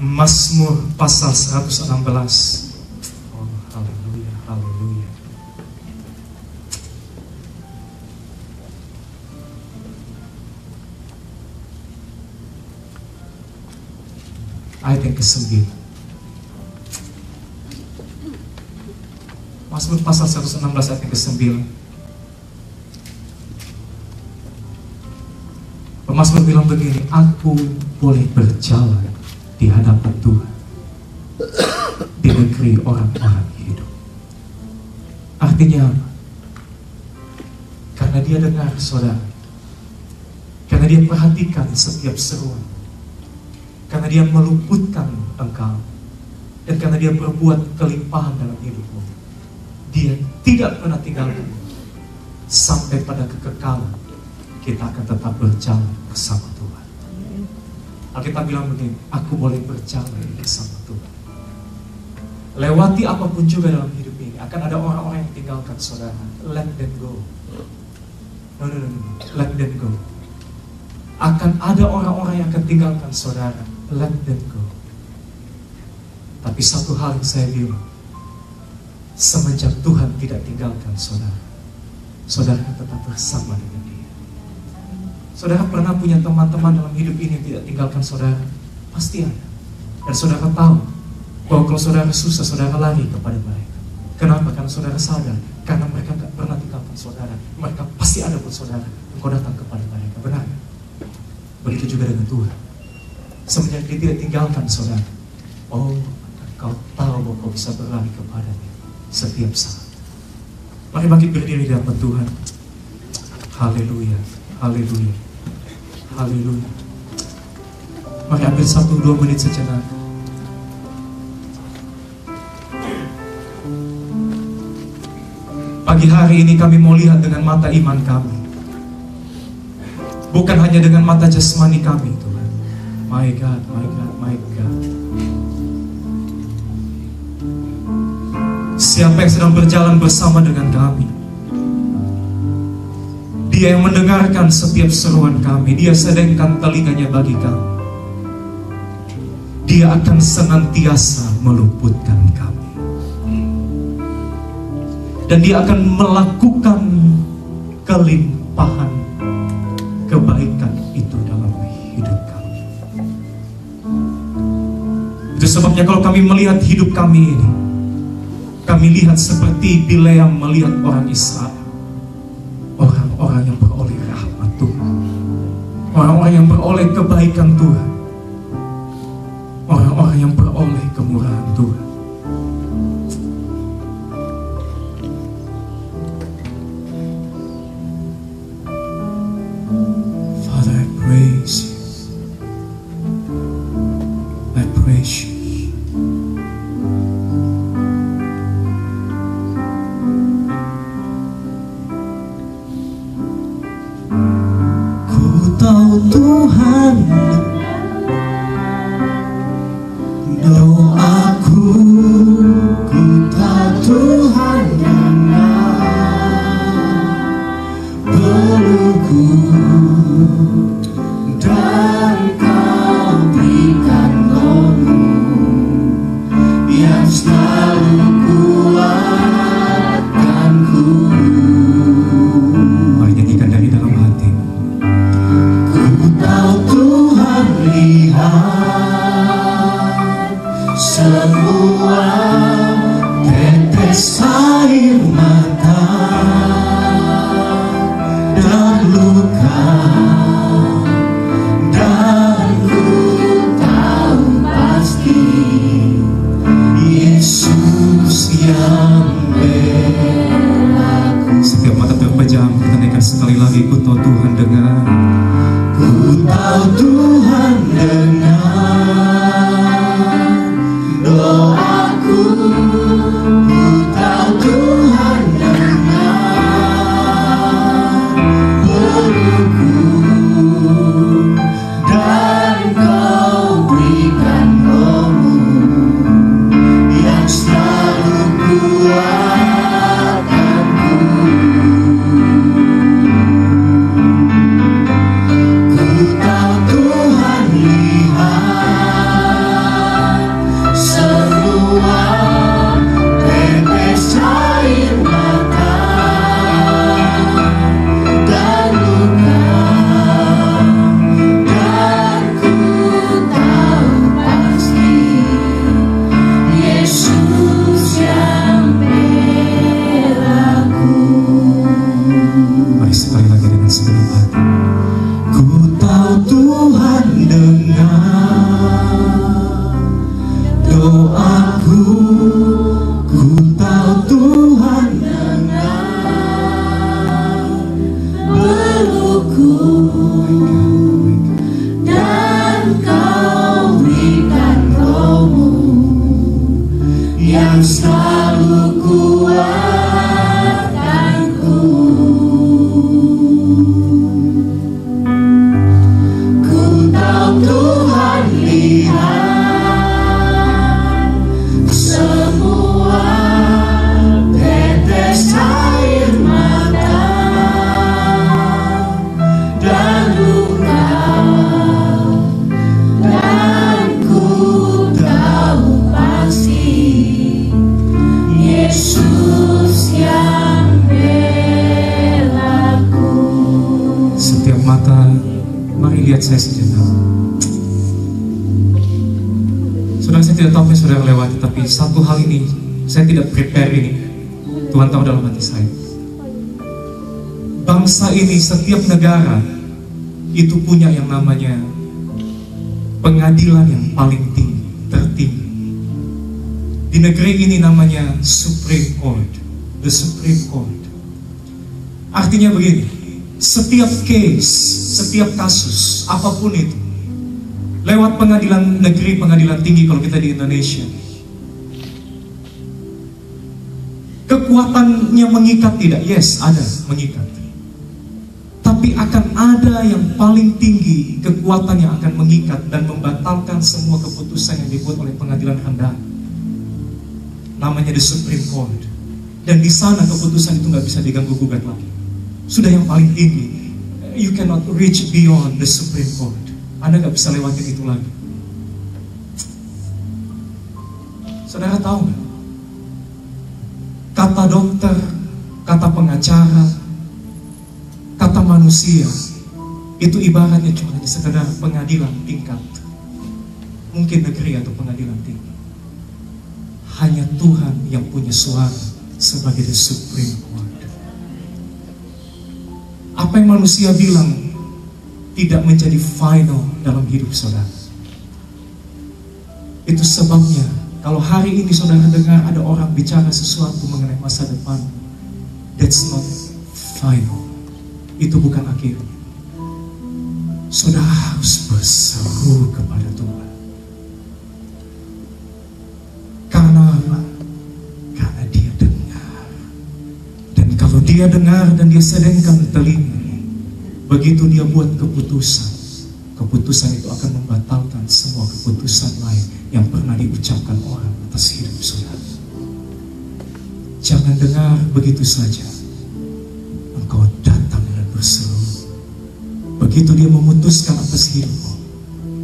Mazmur pasal 116. Oh, haleluya, haleluya. Ayat yang ke-9. Mazmur pasal 116 ayat yang ke-9. Pemasmur bilang begini, aku boleh berjalan di hadapan Tuhan di negeri orang-orang hidup. Artinya apa? Karena dia dengar saudara, karena dia perhatikan setiap seruan, karena dia meluputkan engkau, dan karena dia berbuat kelimpahan dalam hidupmu, dia tidak pernah tinggalkan sampai pada kekekalan kita akan tetap berjalan bersama Tuhan. Alkitab bilang begini, aku boleh berjalan bersama Tuhan. Lewati apa pun juga dalam hidup ini, akan ada orang-orang yang tinggalkan saudara. Let them go. No, no, no, no. Let them go. Akan ada orang-orang yang akan tinggalkan saudara. Let them go. Tapi satu hal yang saya bilang, semenjak Tuhan tidak tinggalkan saudara, saudara tetap bersama dengan dia. Saudara pernah punya teman-teman dalam hidup ini tidak tinggalkan saudara? Pasti ada. Dan saudara tahu bahwa kalau saudara susah, saudara lari kepada mereka. Kenapa? Karena saudara sadar, karena mereka nggak pernah tinggalkan saudara. Mereka pasti ada buat saudara. Engkau datang kepada mereka. Benar? Begitu juga dengan Tuhan. Semenjak dia tidak tinggalkan saudara. Oh, kau tahu bahwa kau bisa berlari kepadanya setiap saat. Mari bangkit berdiri di hadapan Tuhan. Haleluya, haleluya, haleluya. Mari ambil satu dua menit sejenak. Pagi hari ini kami mau lihat dengan mata iman kami. Bukan hanya dengan mata jasmani kami Tuhan. My God, my God, my God. Siapa yang sedang berjalan bersama dengan kami? Dia yang mendengarkan setiap seruan kami. Dia sedangkan telinganya bagi kami. Dia akan senantiasa meluputkan kami. Dan dia akan melakukan kelimpahan kebaikan itu dalam hidup kami. Itu sebabnya kalau kami melihat hidup kami ini, kami lihat seperti Bileam melihat orang Israel. Orang-orang yang beroleh rahmat Tuhan. Orang-orang yang beroleh kebaikan Tuhan. Orang-orang yang beroleh lihat saya sejenak. Saudara saya tidak tahu apa yang saudara lewati, tapi satu hal ini, saya tidak prepare ini. Tuhan tahu dalam hati saya. Bangsa ini, setiap negara, itu punya yang namanya pengadilan yang paling tinggi, tertinggi. Di negeri ini namanya Supreme Court, the Supreme Court. Artinya begini, setiap case, setiap kasus, apa pun itu, lewat pengadilan negeri, pengadilan tinggi kalau kita di Indonesia, kekuatannya mengikat tidak? Yes, ada mengikat. Tapi akan ada yang paling tinggi kekuatan yang akan mengikat dan membatalkan semua keputusan yang dibuat oleh pengadilan rendah. Namanya the Supreme Court. Dan di sana keputusan itu nggak bisa diganggu gugat lagi. Sudah yang paling tinggi. You cannot reach beyond the Supreme Court. Anda nggak bisa lewatin itu lagi. Saudara tahu nggak? Kata dokter, kata pengacara, kata manusia itu ibaratnya cuma hanya sekedar pengadilan tingkat mungkin negeri atau pengadilan tinggi hanya Tuhan yang punya suara sebagai the supreme apa yang manusia bilang tidak menjadi final dalam hidup saudara itu sebabnya kalau hari ini saudara dengar ada orang bicara sesuatu mengenai masa depan that's not final itu bukan akhirnya. Saudara harus berseru kepada Tuhan. Dia dengar dan dia sedengkan telinga, begitu dia buat keputusan, keputusan itu akan membatalkan semua keputusan lain yang pernah diucapkan orang atas hidup saudara. Jangan dengar begitu saja. Engkau datang dan berseru. Begitu dia memutuskan atas hidupmu,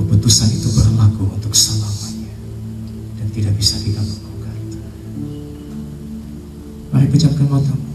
keputusan itu berlaku untuk selamanya dan tidak bisa diganggu gugat. Mari pejamkan matamu,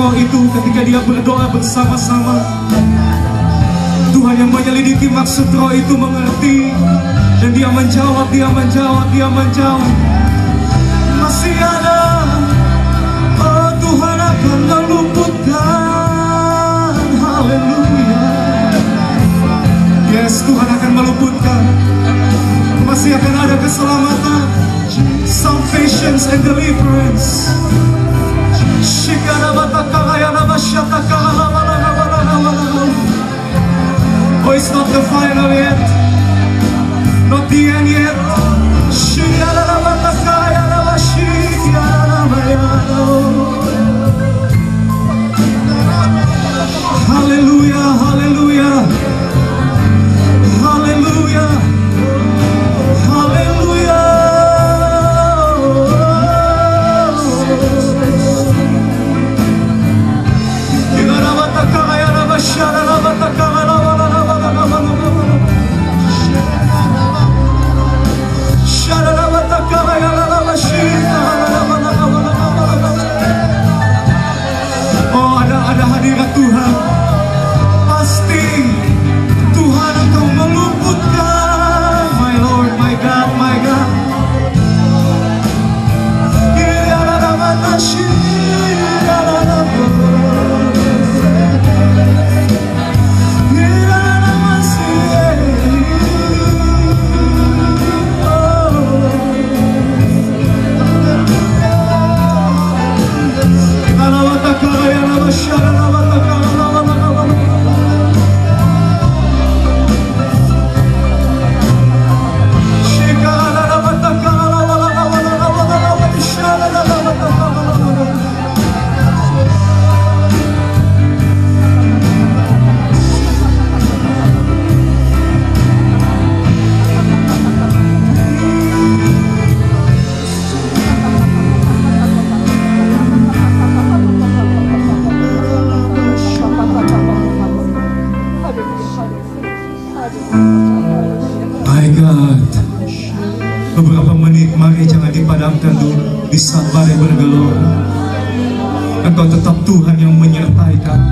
roh itu ketika dia berdoa bersama-sama. Tuhan yang menyelidiki maksud roh itu mengerti dan dia menjawab, dia menjawab, dia menjawab. Masih ada, oh Tuhan akan meluputkan. Haleluya. Yes, Tuhan akan meluputkan. Masih akan ada keselamatan. Salvations and deliverance. Not the final hallelujah. Hallelujah. Di saat bergelora Engkau tetap Tuhan yang menyertai kami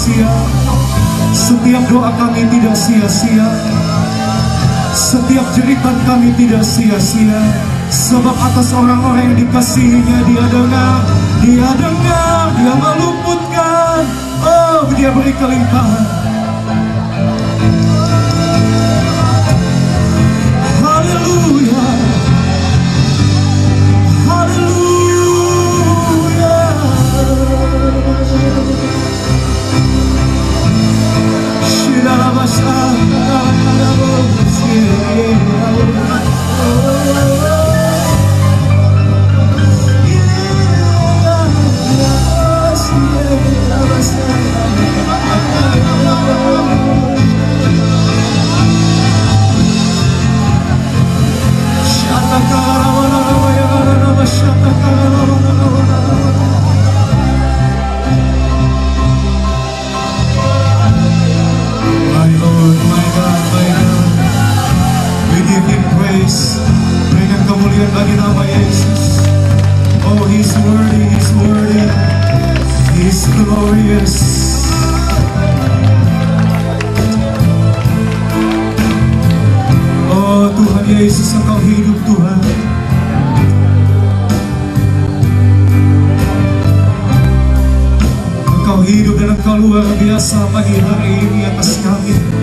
sia-sia. Setiap doa kami tidak sia-sia. Setiap jeritan kami tidak sia-sia. Sebab atas orang-orang yang dikasihinya dia dengar, dia dengar, dia meluputkan. Oh, dia beri kelimpahan. My biasa bagi hari ini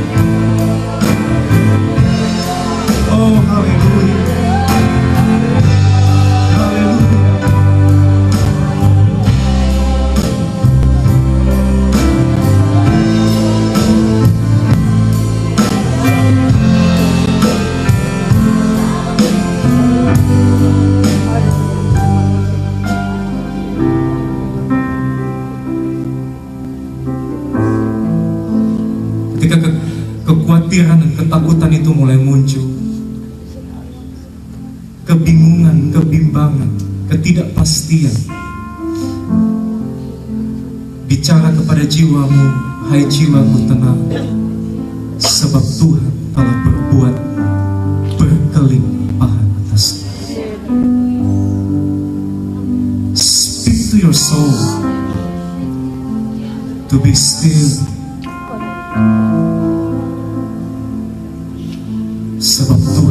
ketidakpastian, bicara kepada jiwamu, hai jiwaku tenang, sebab Tuhan telah berbuat berkelimpahan atasmu. Speak to your soul to be still. Sebab Tuhan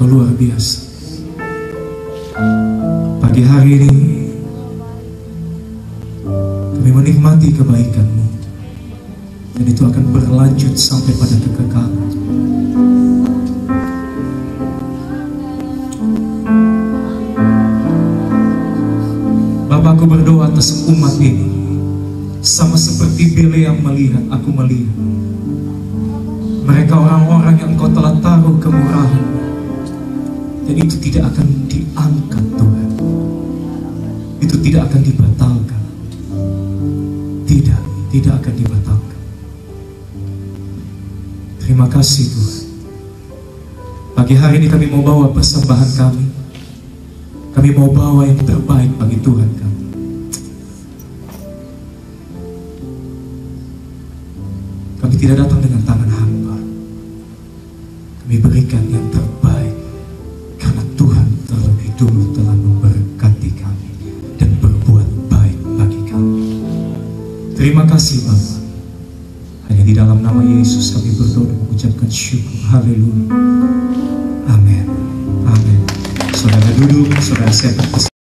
Engkau luar biasa. Pagi hari ini kami menikmati kebaikanmu dan itu akan berlanjut sampai pada kekekalan. Bapakku berdoa atas umat ini sama seperti Bele yang melihat, aku melihat mereka orang-orang yang engkau telah taruh kemurahan dan itu tidak akan diangkat Tuhan. Itu tidak akan dibatalkan. Tidak, tidak akan dibatalkan. Terima kasih Tuhan. Pagi hari ini kami mau bawa persembahan kami. Kami mau bawa yang terbaik bagi Tuhan kami. Kami tidak datang dengan tangan hampa kami berikan yang terbaik dulu telah memberkati kami dan berbuat baik bagi kami. Terima kasih Bapak. Hanya di dalam nama Yesus kami berdoa dan mengucapkan syukur. Haleluya. Amin. Amin. Saudara duduk, saudara siapkan